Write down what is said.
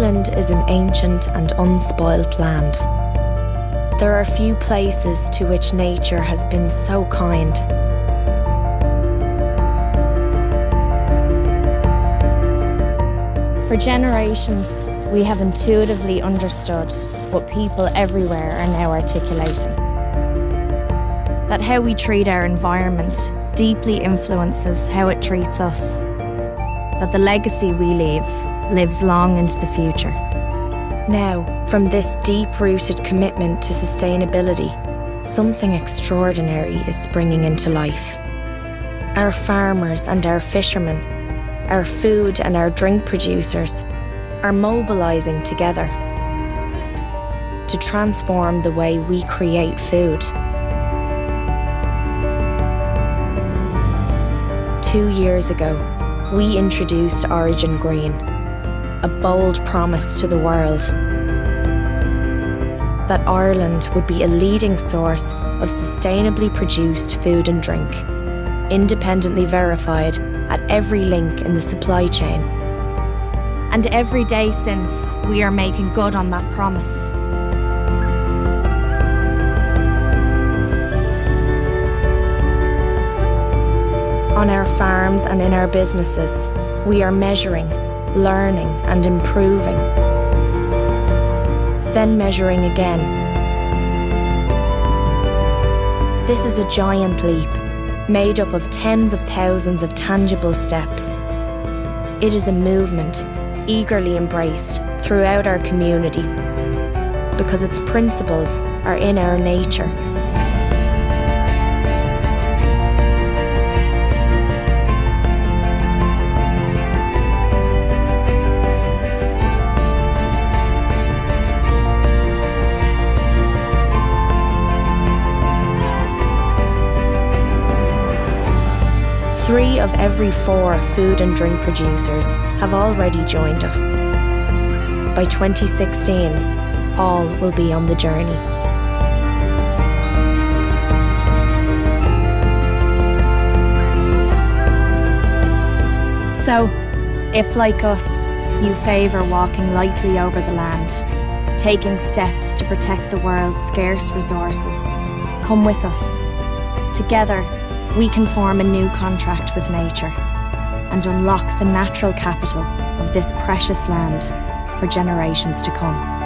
Ireland is an ancient and unspoilt land. There are few places to which nature has been so kind. For generations, we have intuitively understood what people everywhere are now articulating. That how we treat our environment deeply influences how it treats us. That the legacy we leave lives long into the future. Now, from this deep rooted commitment to sustainability, something extraordinary is springing into life. Our farmers and our fishermen our food and our drink producers are mobilising together to transform the way we create food. Two years ago, we introduced Origin Green, a bold promise to the world that Ireland would be a leading source of sustainably produced food and drink, independently verified at every link in the supply chain. And every day since, we are making good on that promise. On our farms and in our businesses, we are measuring, learning, and improving. Then measuring again. This is a giant leap made up of tens of thousands of tangible steps. It is a movement eagerly embraced throughout our community because its principles are in our nature. Three of every four food and drink producers have already joined us. By 2016, all will be on the journey. So, if like us, you favour walking lightly over the land, taking steps to protect the world's scarce resources, come with us. Together, we can form a new contract with nature and unlock the natural capital of this precious land for generations to come.